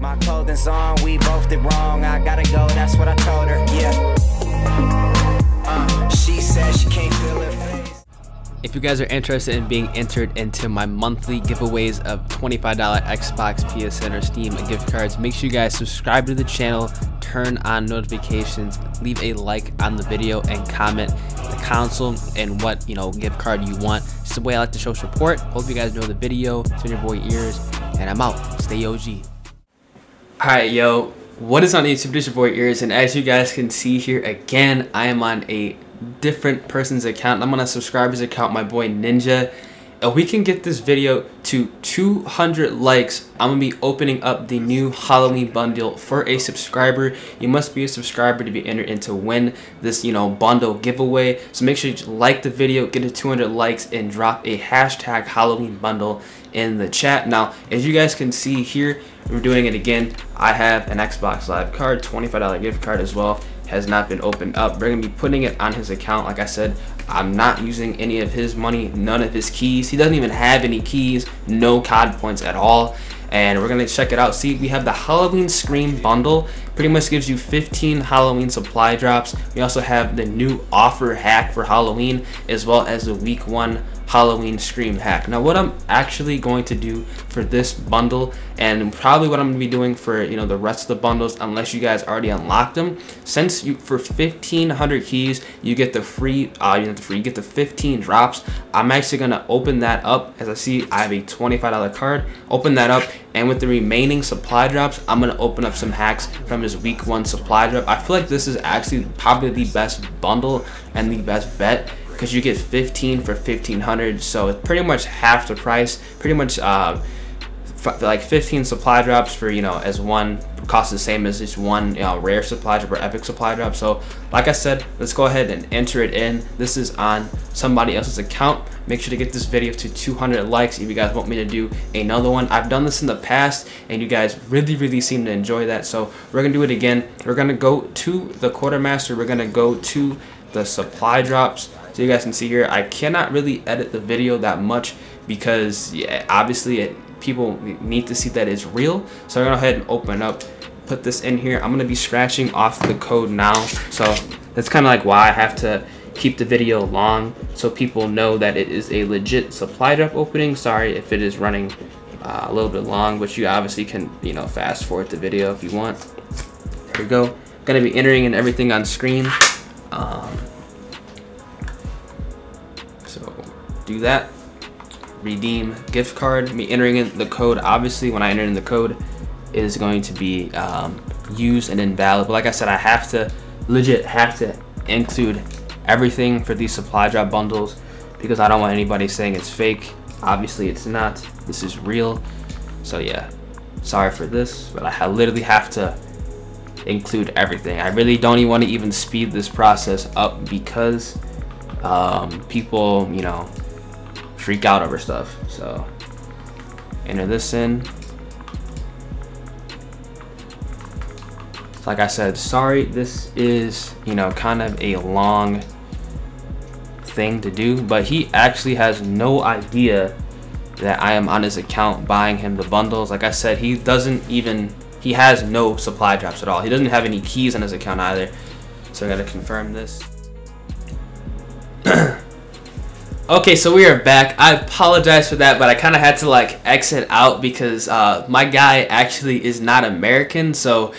My clothing's on, we both did wrong. I gotta go, that's what I told her, yeah. Uh, she said she can't feel her. If you guys are interested in being entered into my monthly giveaways of $25 Xbox, PSN, or Steam gift cards, make sure you guys subscribe to the channel, turn on notifications, leave a like on the video, and comment the console and what you know gift card you want. It's the way I like to show support. Hope you guys know the video. In your boy ears, and I'm out. Stay OG. Alright, yo. What is on YouTube? This your boy Ears, and as you guys can see here again, I am on a different person's account. I'm on a subscriber's account, my boy Ninja. If we can get this video to 200 likes, I'm to be opening up the new Halloween bundle for a subscriber. You must be a subscriber to be entered into win this, you know, bundle giveaway. So make sure you like the video, get to 200 likes, and drop a hashtag Halloween bundle in the chat. Now, as you guys can see here, we're doing it again. I have an Xbox Live card, $25 gift card as well has not been opened up. We're gonna be putting it on his account. Like I said, I'm not using any of his money, none of his keys. He doesn't even have any keys, no COD points at all. And we're gonna check it out. See, we have the Halloween Scream bundle. Pretty much gives you 15 Halloween supply drops. We also have the new offer hack for Halloween, as well as the week one Halloween Scream hack. Now what I'm actually going to do for this bundle and probably what I'm going to be doing for you know the rest of the bundles unless you guys already unlocked them since you for 1500 keys you get the free uh you get the free you get the 15 drops I'm actually going to open that up. As I see I have a $25 card. Open that up and with the remaining supply drops I'm going to open up some hacks from his week one supply drop. I feel like this is actually probably the best bundle and the best bet because you get 15 for 1500 so it's pretty much half the price. Pretty much uh, like 15 supply drops for you know as one costs the same as just one you know, rare supply drop or epic supply drop. So like I said let's go ahead and enter it in. This is on somebody else's account. Make sure to get this video to 200 likes if you guys want me to do another one. I've done this in the past and you guys really really seem to enjoy that. So we're gonna do it again. We're gonna go to the quartermaster. We're gonna go to the supply drops so you guys can see here, I cannot really edit the video that much because yeah, obviously it, people need to see that it's real. So I'm gonna go ahead and open up, put this in here. I'm gonna be scratching off the code now. So that's kind of like why I have to keep the video long so people know that it is a legit supply drop opening. Sorry if it is running uh, a little bit long, but you obviously can, you know, fast forward the video if you want. There we go. Gonna be entering and everything on screen. Um, do that. Redeem gift card. Me entering in the code, obviously when I enter in the code, is going to be um, used and invalid. But like I said, I have to, legit have to include everything for these supply drop bundles because I don't want anybody saying it's fake. Obviously it's not. This is real. So yeah, sorry for this, but I literally have to include everything. I really don't even want to even speed this process up because um, people, you know, freak out over stuff. So enter this in. Like I said, sorry, this is, you know, kind of a long thing to do, but he actually has no idea that I am on his account buying him the bundles. Like I said, he doesn't even, he has no supply drops at all. He doesn't have any keys on his account either. So I gotta confirm this. Okay, so we are back. I apologize for that, but I kind of had to like exit out because uh, my guy actually is not American, so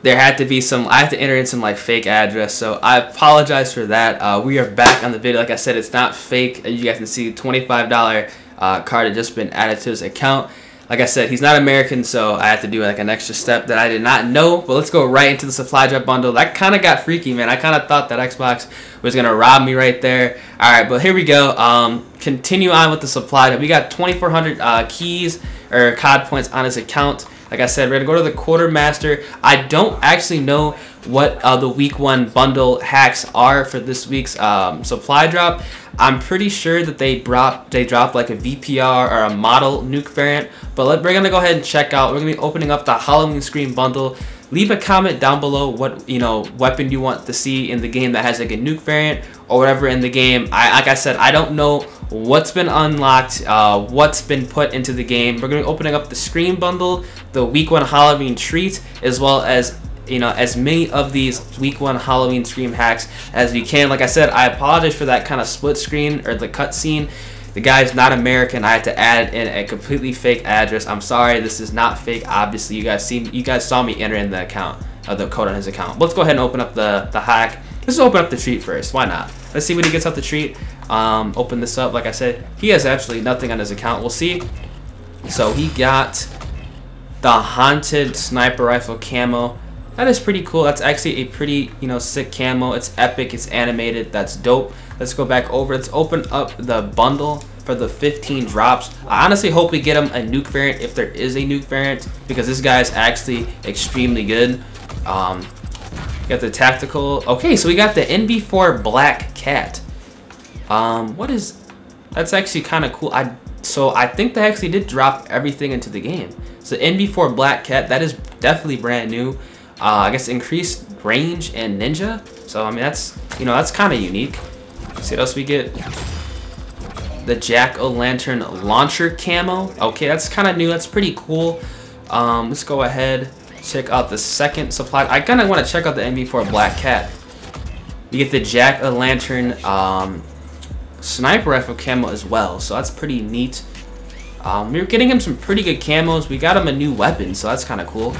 there had to be some. I have to enter in some like fake address, so I apologize for that. Uh, we are back on the video. Like I said, it's not fake. You guys can see, twenty-five dollar uh, card had just been added to his account like I said, he's not American, so I had to do like an extra step that I did not know. But let's go right into the supply drop bundle. That kind of got freaky, man. I kind of thought that Xbox was gonna rob me right there. All right, but here we go. Um, continue on with the supply drop. We got 2,400 uh, keys or COD points on his account. Like I said, we're gonna go to the quartermaster. I don't actually know what uh, the week one bundle hacks are for this week's um, supply drop. I'm pretty sure that they dropped they dropped like a VPR or a model nuke variant. But let, we're gonna go ahead and check out. We're gonna be opening up the Halloween Scream bundle. Leave a comment down below what you know weapon you want to see in the game that has like a nuke variant or whatever in the game. I like I said, I don't know what's been unlocked, uh, what's been put into the game. We're going to be opening up the Scream Bundle, the Week 1 Halloween Treat, as well as you know as many of these week one halloween scream hacks as we can. Like i said i apologize for that kind of split screen or the cutscene. The guy's not american. I had to add in a completely fake address. I'm sorry. This is not fake. Obviously you guys see you guys saw me enter in the account uh, the code on his account. Let's go ahead and open up the the hack let's open up the treat first why not let's see when he gets out the treat um, open this up like i said he has absolutely nothing on his account we'll see so he got the haunted sniper rifle camo that is pretty cool. That's actually a pretty, you know, sick camo. It's epic. It's animated. That's dope. Let's go back over. Let's open up the bundle for the 15 drops. I honestly hope we get him a nuke variant if there is a nuke variant because this guy is actually extremely good. Um, got the tactical. Okay, so we got the NV4 Black Cat. Um, what is... That's actually kind of cool. I So I think they actually did drop everything into the game. So NV4 Black Cat, that is definitely brand new. Uh, I guess increased range and ninja. So I mean that's you know that's kind of unique. Let's see what else we get. The Jack O' Lantern launcher camo. Okay, that's kind of new. That's pretty cool. Um, let's go ahead check out the second supply. I kind of want to check out the NV4 Black Cat. You get the Jack O' Lantern um, sniper rifle camo as well, so that's pretty neat. Um, we are getting him some pretty good camos. We got him a new weapon, so that's kind of cool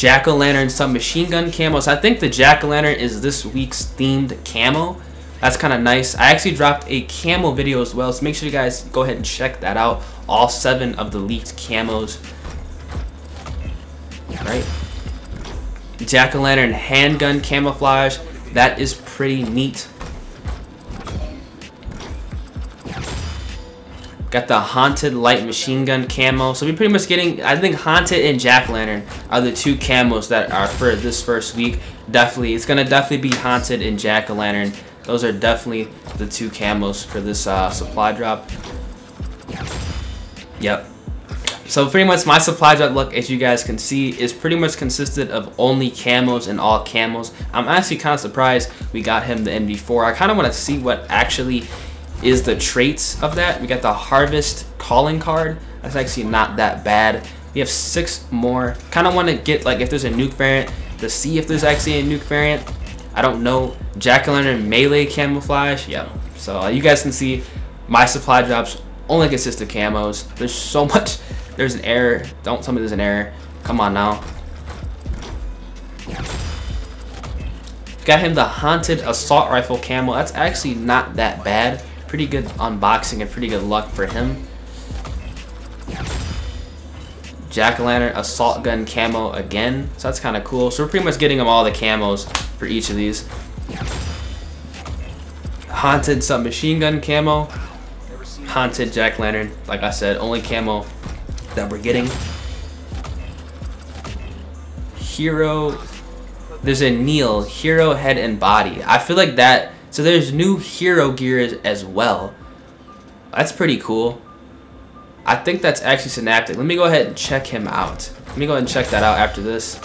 jack-o'-lantern submachine gun camos. I think the jack-o'-lantern is this week's themed camo. That's kind of nice. I actually dropped a camo video as well, so make sure you guys go ahead and check that out. All seven of the leaked camos. Right? Jack-o'-lantern handgun camouflage. That is pretty neat. Got the Haunted Light Machine Gun camo. So we're pretty much getting, I think Haunted and Jack-O-Lantern are the two camos that are for this first week. Definitely, it's to definitely be Haunted and Jack-O-Lantern. Those are definitely the two camos for this uh, supply drop. Yep. So pretty much my supply drop look, as you guys can see, is pretty much consisted of only camos and all camos. I'm actually kind of surprised we got him the NV4. I kind of want to see what actually is the traits of that. We got the Harvest Calling card. That's actually not that bad. We have six more. Kind of want to get, like, if there's a nuke variant, to see if there's actually a nuke variant. I don't know. Jack-o'-lantern melee camouflage. Yeah. So uh, you guys can see my supply drops only consist of camos. There's so much. There's an error. Don't tell me there's an error. Come on now. Got him the Haunted Assault Rifle camo. That's actually not that bad pretty good unboxing and pretty good luck for him. Jack-o'-lantern assault gun camo again. So that's kind of cool. So we're pretty much getting them all the camos for each of these. Haunted submachine gun camo. Haunted jack-lantern. Like I said, only camo that we're getting. Hero. There's a Neil. Hero head and body. I feel like that so there's new hero gears as well. That's pretty cool. I think that's actually Synaptic. Let me go ahead and check him out. Let me go ahead and check that out after this.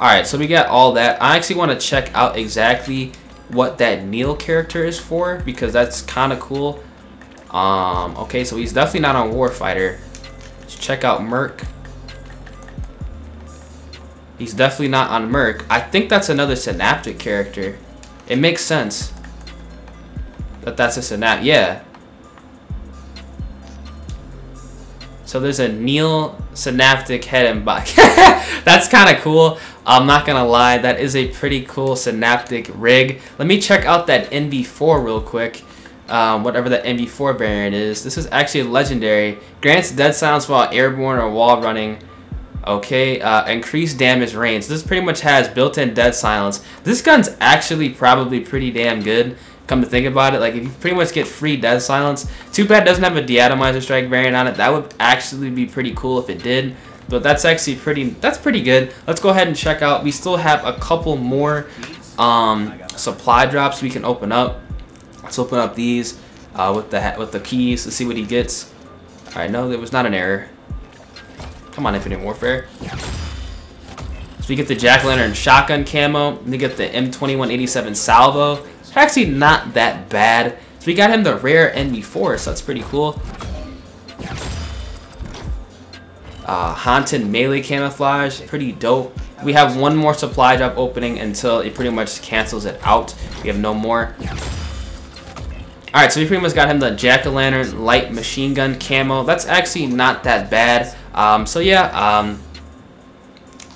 Alright, so we got all that. I actually want to check out exactly what that Neil character is for because that's kind of cool. Um, okay, so he's definitely not on Warfighter. Let's check out Merc. He's definitely not on Merc. I think that's another Synaptic character. It makes sense. That that's a synaptic. Yeah. So there's a Neil synaptic head and back. that's kind of cool. I'm not gonna lie, that is a pretty cool synaptic rig. Let me check out that NV4 real quick. Um, whatever that NV4 variant is. This is actually legendary. Grants dead silence while airborne or wall running. Okay, uh, increased damage range. This pretty much has built-in dead silence. This gun's actually probably pretty damn good. Come to think about it, like if you pretty much get free dead silence. Too bad doesn't have a deatomizer strike variant on it. That would actually be pretty cool if it did. But that's actually pretty. That's pretty good. Let's go ahead and check out. We still have a couple more um, supply drops we can open up. Let's open up these uh, with the with the keys to see what he gets. All right, no, there was not an error. Come on, Infinite Warfare. So we get the Jack-O-Lantern shotgun camo, we get the M2187 salvo. It's actually not that bad. So we got him the rare NV4, so that's pretty cool. Uh, Haunted melee camouflage, pretty dope. We have one more supply drop opening until it pretty much cancels it out. We have no more. Alright, so we pretty much got him the Jack-O-Lantern light machine gun camo. That's actually not that bad. Um, so yeah, um,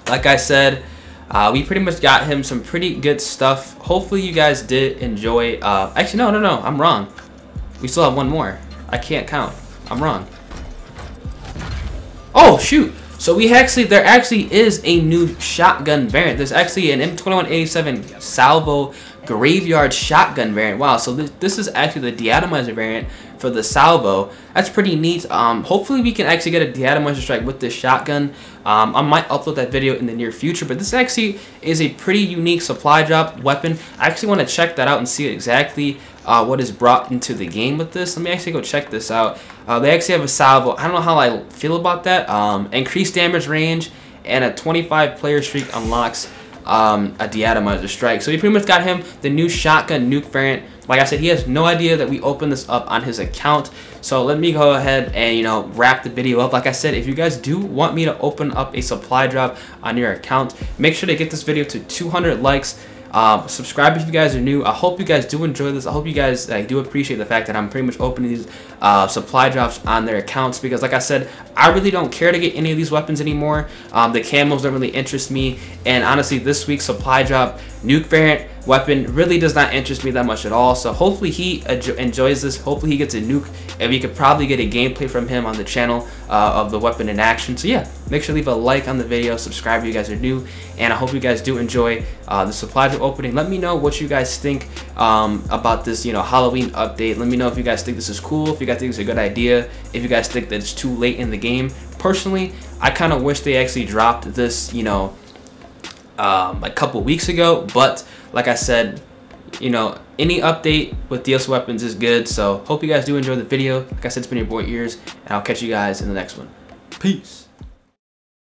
like I said, uh, we pretty much got him some pretty good stuff. Hopefully you guys did enjoy. Uh, actually, no, no, no, I'm wrong. We still have one more. I can't count. I'm wrong. Oh, shoot. So we actually, there actually is a new shotgun variant. There's actually an M2187 Salvo Graveyard Shotgun variant. Wow, so this, this is actually the deatomizer variant for the Salvo. That's pretty neat. Um, hopefully we can actually get a deatomizer strike with this shotgun. Um, I might upload that video in the near future, but this actually is a pretty unique supply drop weapon. I actually want to check that out and see exactly uh, what is brought into the game with this. Let me actually go check this out. Uh, they actually have a salvo. I don't know how I feel about that. Um, increased damage range and a 25 player streak unlocks um, a deatomizer strike. So we pretty much got him the new shotgun nuke variant. Like I said, he has no idea that we opened this up on his account. So let me go ahead and, you know, wrap the video up. Like I said, if you guys do want me to open up a supply drop on your account, make sure to get this video to 200 likes. Um, subscribe if you guys are new. I hope you guys do enjoy this. I hope you guys I do appreciate the fact that I'm pretty much opening these uh, supply drops on their accounts because like I said, I really don't care to get any of these weapons anymore. Um, the camos don't really interest me. And honestly, this week's supply drop, nuke variant, weapon really does not interest me that much at all. So hopefully he enjoys this. Hopefully he gets a nuke and we could probably get a gameplay from him on the channel uh, of the weapon in action. So yeah, make sure to leave a like on the video, subscribe if you guys are new, and I hope you guys do enjoy uh, the supply drop opening. Let me know what you guys think um, about this, you know, Halloween update. Let me know if you guys think this is cool, if you guys think it's a good idea, if you guys think that it's too late in the game. Personally, I kind of wish they actually dropped this, you know, um, a couple weeks ago, but like I said, you know, any update with DLC weapons is good. So hope you guys do enjoy the video. Like I said, it's been your boy Ears, and I'll catch you guys in the next one. Peace.